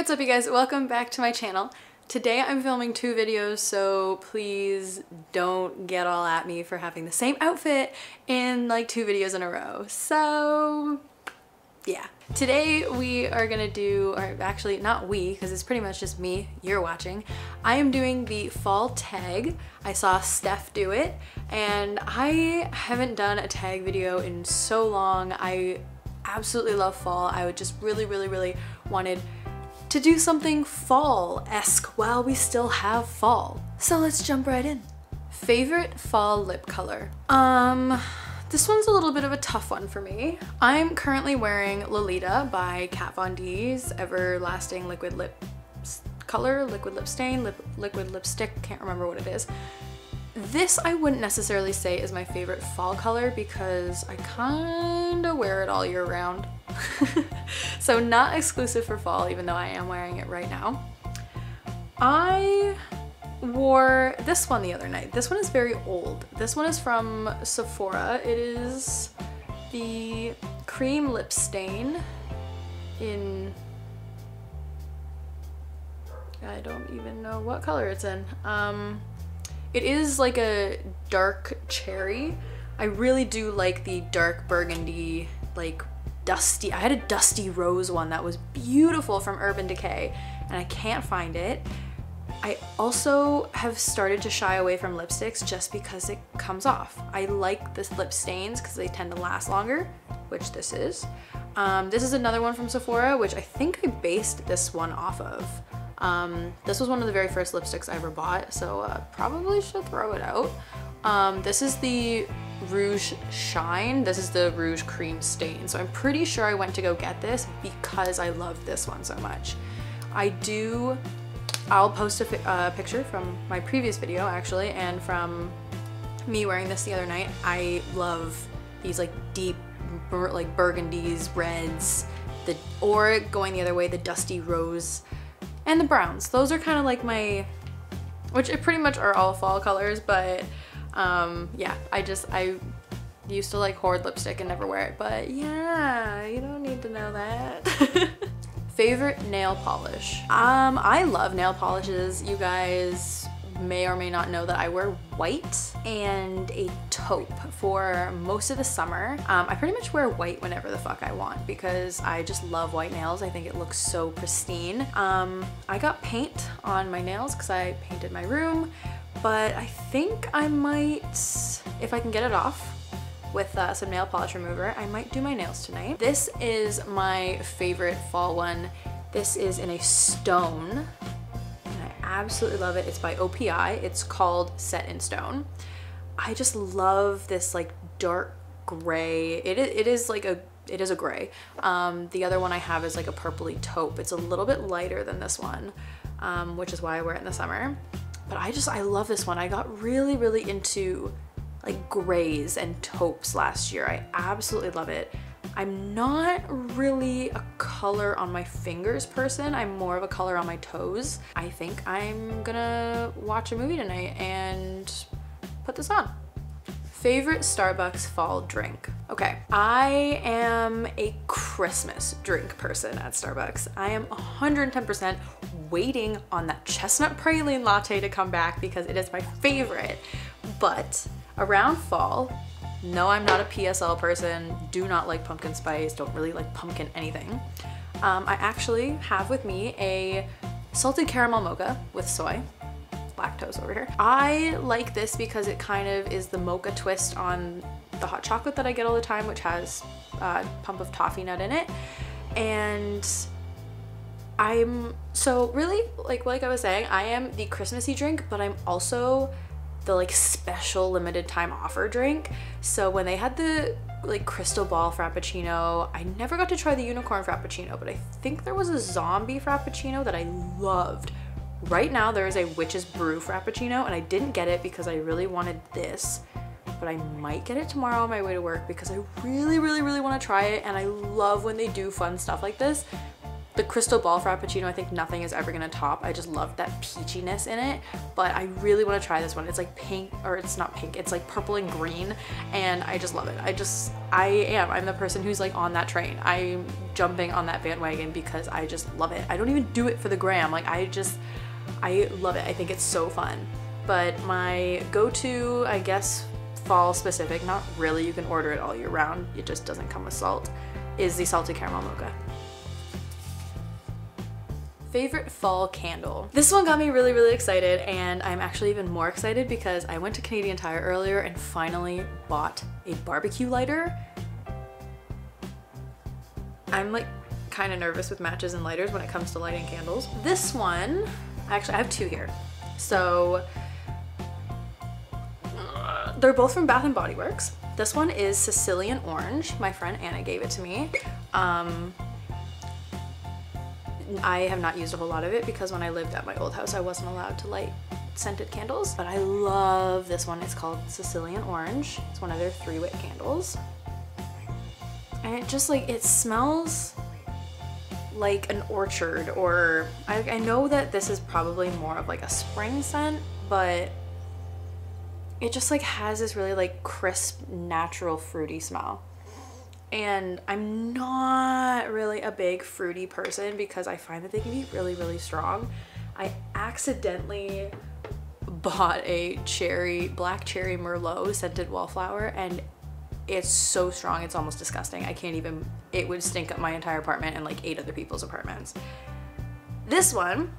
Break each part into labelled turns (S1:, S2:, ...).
S1: what's up you guys? Welcome back to my channel. Today I'm filming two videos, so please don't get all at me for having the same outfit in like two videos in a row. So yeah. Today we are gonna do, or actually not we, because it's pretty much just me, you're watching. I am doing the fall tag. I saw Steph do it, and I haven't done a tag video in so long. I absolutely love fall. I would just really, really, really wanted to do something fall-esque while we still have fall. So let's jump right in. Favorite fall lip color? Um, this one's a little bit of a tough one for me. I'm currently wearing Lolita by Kat Von D's Everlasting Liquid Lip Color, Liquid Lip Stain, lip, Liquid Lipstick, can't remember what it is. This I wouldn't necessarily say is my favorite fall color because I kind of wear it all year round. so not exclusive for fall, even though I am wearing it right now. I wore this one the other night. This one is very old. This one is from Sephora. It is the cream lip stain in I don't even know what color it's in. Um, it is like a dark cherry. I really do like the dark burgundy, like dusty, I had a dusty rose one that was beautiful from Urban Decay and I can't find it. I also have started to shy away from lipsticks just because it comes off. I like the lip stains because they tend to last longer, which this is. Um, this is another one from Sephora, which I think I based this one off of. Um, this was one of the very first lipsticks I ever bought, so uh, probably should throw it out. Um, this is the Rouge Shine. This is the Rouge Cream Stain. So I'm pretty sure I went to go get this because I love this one so much. I do I'll post a uh, picture from my previous video actually and from me wearing this the other night. I love these like deep bur like burgundies, reds, the or going the other way, the dusty rose and the browns. Those are kind of like my, which it pretty much are all fall colors, but um, yeah, I just, I used to like hoard lipstick and never wear it, but yeah, you don't need to know that. Favorite nail polish. Um, I love nail polishes. You guys may or may not know that I wear white and a taupe for most of the summer. Um, I pretty much wear white whenever the fuck I want because I just love white nails. I think it looks so pristine. Um, I got paint on my nails because I painted my room, but I think I might, if I can get it off, with uh, some nail polish remover. I might do my nails tonight. This is my favorite fall one. This is in a stone absolutely love it. It's by OPI. It's called Set in Stone. I just love this like dark gray. It, it is like a it is a gray. Um, the other one I have is like a purpley taupe. It's a little bit lighter than this one, um, which is why I wear it in the summer. But I just, I love this one. I got really, really into like grays and taupes last year. I absolutely love it. I'm not really a color on my fingers person. I'm more of a color on my toes. I think I'm gonna watch a movie tonight and put this on. Favorite Starbucks fall drink. Okay, I am a Christmas drink person at Starbucks. I am 110% waiting on that chestnut praline latte to come back because it is my favorite. But around fall, no, I'm not a PSL person, do not like pumpkin spice, don't really like pumpkin anything. Um, I actually have with me a salted caramel mocha with soy, lactose over here. I like this because it kind of is the mocha twist on the hot chocolate that I get all the time, which has a pump of toffee nut in it. And I'm, so really, like, like I was saying, I am the Christmassy drink, but I'm also the like special limited time offer drink. So when they had the like crystal ball frappuccino, I never got to try the unicorn frappuccino, but I think there was a zombie frappuccino that I loved. Right now there is a witch's brew frappuccino and I didn't get it because I really wanted this, but I might get it tomorrow on my way to work because I really, really, really want to try it and I love when they do fun stuff like this. The crystal ball frappuccino I think nothing is ever gonna top. I just love that peachiness in it but I really want to try this one. It's like pink or it's not pink it's like purple and green and I just love it. I just I am I'm the person who's like on that train. I'm jumping on that bandwagon because I just love it. I don't even do it for the gram like I just I love it. I think it's so fun. But my go-to I guess fall specific not really you can order it all year round it just doesn't come with salt is the salted caramel mocha favorite fall candle. This one got me really, really excited and I'm actually even more excited because I went to Canadian Tire earlier and finally bought a barbecue lighter. I'm like kind of nervous with matches and lighters when it comes to lighting candles. This one, actually I have two here. So they're both from Bath and Body Works. This one is Sicilian Orange. My friend Anna gave it to me. Um, I have not used a whole lot of it because when I lived at my old house, I wasn't allowed to light scented candles, but I love this one. It's called Sicilian Orange. It's one of their three wick candles. And it just like, it smells like an orchard or I, I know that this is probably more of like a spring scent, but it just like has this really like crisp, natural fruity smell and I'm not really a big fruity person because I find that they can be really, really strong. I accidentally bought a cherry, black cherry Merlot scented wallflower and it's so strong, it's almost disgusting. I can't even, it would stink up my entire apartment and like eight other people's apartments. This one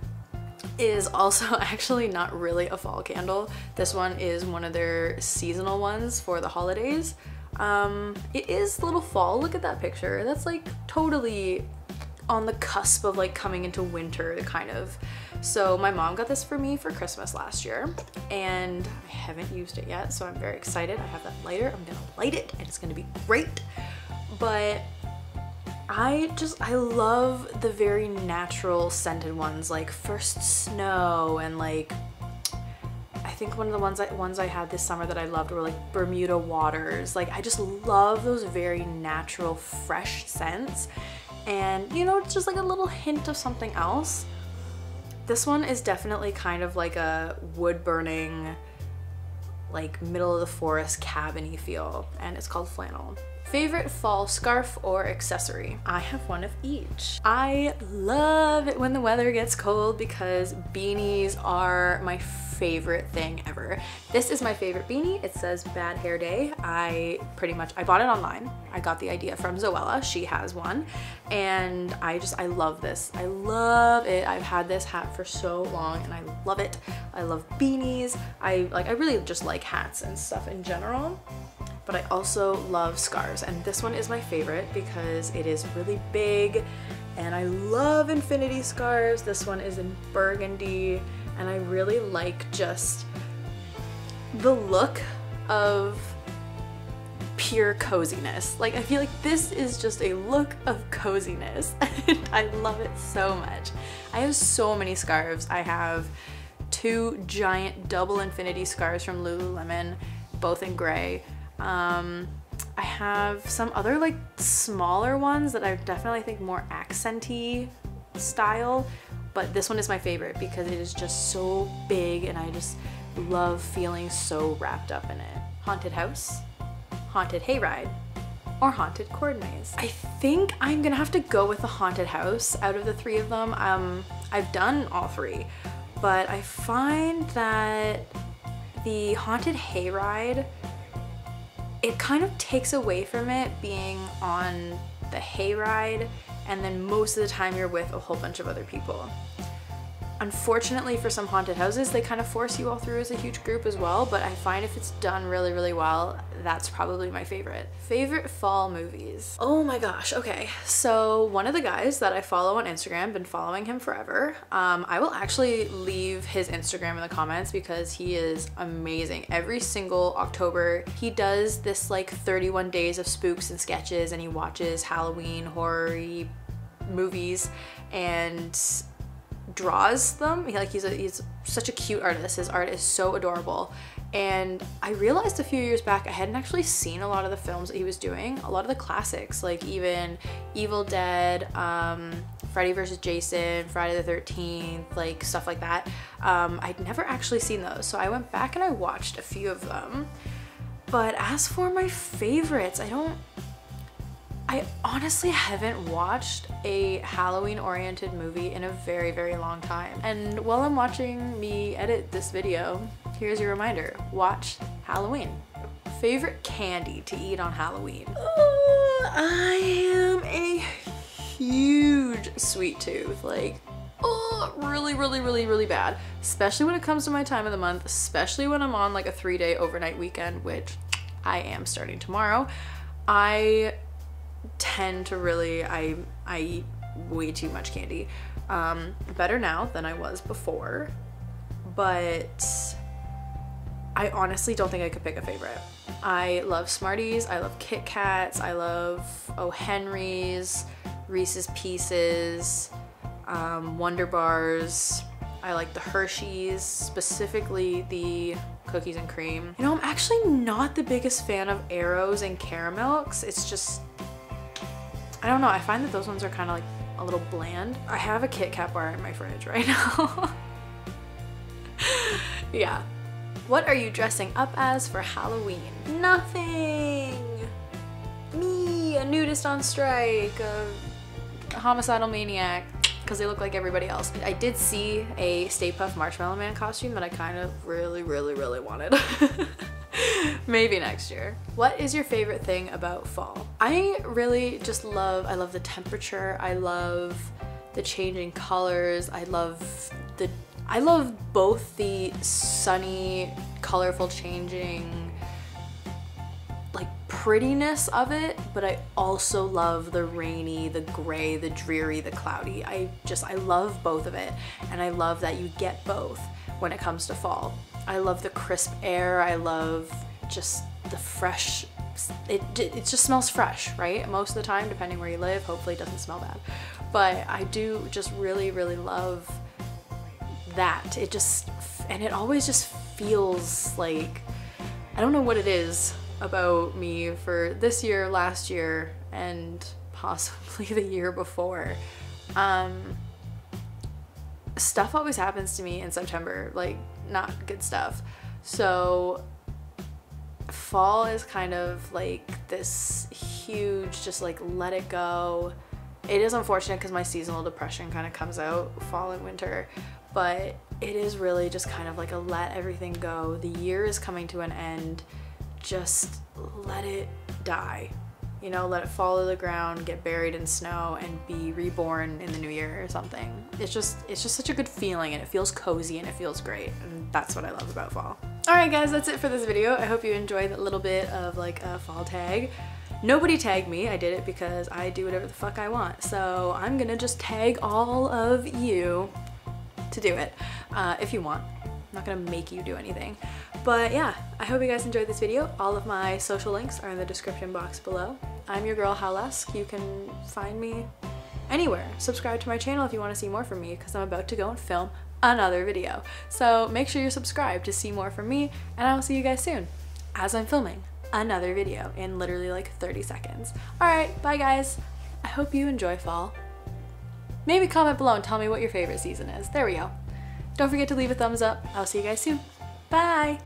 S1: is also actually not really a fall candle. This one is one of their seasonal ones for the holidays. Um, it is a little fall. Look at that picture. That's like totally on the cusp of like coming into winter kind of. So my mom got this for me for Christmas last year and I haven't used it yet. So I'm very excited. I have that lighter. I'm gonna light it and it's gonna be great. But I just, I love the very natural scented ones like First Snow and like think one of the ones I, ones I had this summer that I loved were like Bermuda Waters. Like I just love those very natural, fresh scents. And you know, it's just like a little hint of something else. This one is definitely kind of like a wood burning, like middle of the forest cabiny feel. And it's called Flannel. Favorite fall scarf or accessory? I have one of each. I love it when the weather gets cold because beanies are my favorite thing ever. This is my favorite beanie. It says Bad Hair Day. I pretty much, I bought it online. I got the idea from Zoella. She has one. And I just, I love this. I love it. I've had this hat for so long and I love it. I love beanies. I like, I really just like hats and stuff in general but I also love scarves and this one is my favorite because it is really big and I love infinity scarves. This one is in burgundy and I really like just the look of pure coziness. Like I feel like this is just a look of coziness and I love it so much. I have so many scarves. I have two giant double infinity scarves from Lululemon, both in gray. Um, I have some other like smaller ones that I definitely think more accenty style, but this one is my favorite because it is just so big and I just love feeling so wrapped up in it. Haunted house, haunted hayride, or haunted cord maze. I think I'm gonna have to go with the haunted house out of the three of them. Um, I've done all three, but I find that the haunted hayride it kind of takes away from it being on the hayride and then most of the time you're with a whole bunch of other people. Unfortunately for some haunted houses, they kind of force you all through as a huge group as well, but I find if it's done really, really well, that's probably my favorite. Favorite fall movies. Oh my gosh, okay. So one of the guys that I follow on Instagram, been following him forever, um, I will actually leave his Instagram in the comments because he is amazing. Every single October, he does this like 31 days of spooks and sketches and he watches Halloween horror movies and draws them. He, like he's a, he's such a cute artist. His art is so adorable. And I realized a few years back I hadn't actually seen a lot of the films that he was doing. A lot of the classics, like even Evil Dead, um, Freddy vs. Jason, Friday the 13th, like stuff like that. Um, I'd never actually seen those, so I went back and I watched a few of them. But as for my favorites, I don't I honestly haven't watched a Halloween oriented movie in a very, very long time. And while I'm watching me edit this video, here's your reminder, watch Halloween. Favorite candy to eat on Halloween? Uh, I am a huge sweet tooth. Like, oh, really, really, really, really bad. Especially when it comes to my time of the month, especially when I'm on like a three day overnight weekend, which I am starting tomorrow. I tend to really I I eat way too much candy. Um, better now than I was before, but I honestly don't think I could pick a favorite. I love Smarties, I love Kit Kats, I love O. Henry's, Reese's Pieces, um, Wonder Bars. I like the Hershey's, specifically the cookies and cream. You know, I'm actually not the biggest fan of Aeros and Caramilks. It's just I don't know, I find that those ones are kind of like a little bland. I have a Kit Kat bar in my fridge right now. yeah. What are you dressing up as for Halloween? Nothing! Me, a nudist on strike, a homicidal maniac, because they look like everybody else. I did see a Stay Puft Marshmallow Man costume that I kind of really, really, really wanted. Maybe next year. What is your favorite thing about fall? I really just love, I love the temperature. I love the changing colors. I love the, I love both the sunny, colorful changing like prettiness of it, but I also love the rainy, the gray, the dreary, the cloudy. I just, I love both of it. And I love that you get both when it comes to fall. I love the crisp air. I love just the fresh, it, it just smells fresh, right? Most of the time, depending where you live, hopefully it doesn't smell bad. But I do just really, really love that. It just, and it always just feels like, I don't know what it is about me for this year, last year, and possibly the year before. Um, stuff always happens to me in September, like not good stuff. So fall is kind of like this huge, just like let it go. It is unfortunate because my seasonal depression kind of comes out fall and winter, but it is really just kind of like a let everything go. The year is coming to an end. Just let it die you know, let it fall to the ground, get buried in snow, and be reborn in the new year or something. It's just, it's just such a good feeling and it feels cozy and it feels great. And that's what I love about fall. All right guys, that's it for this video. I hope you enjoyed a little bit of like a fall tag. Nobody tagged me, I did it because I do whatever the fuck I want. So I'm gonna just tag all of you to do it, uh, if you want. I'm not gonna make you do anything. But yeah, I hope you guys enjoyed this video. All of my social links are in the description box below. I'm your girl Howlesque. You can find me anywhere. Subscribe to my channel if you want to see more from me because I'm about to go and film another video. So make sure you're subscribed to see more from me and I will see you guys soon as I'm filming another video in literally like 30 seconds. Alright, bye guys. I hope you enjoy fall. Maybe comment below and tell me what your favorite season is. There we go. Don't forget to leave a thumbs up. I'll see you guys soon. Bye!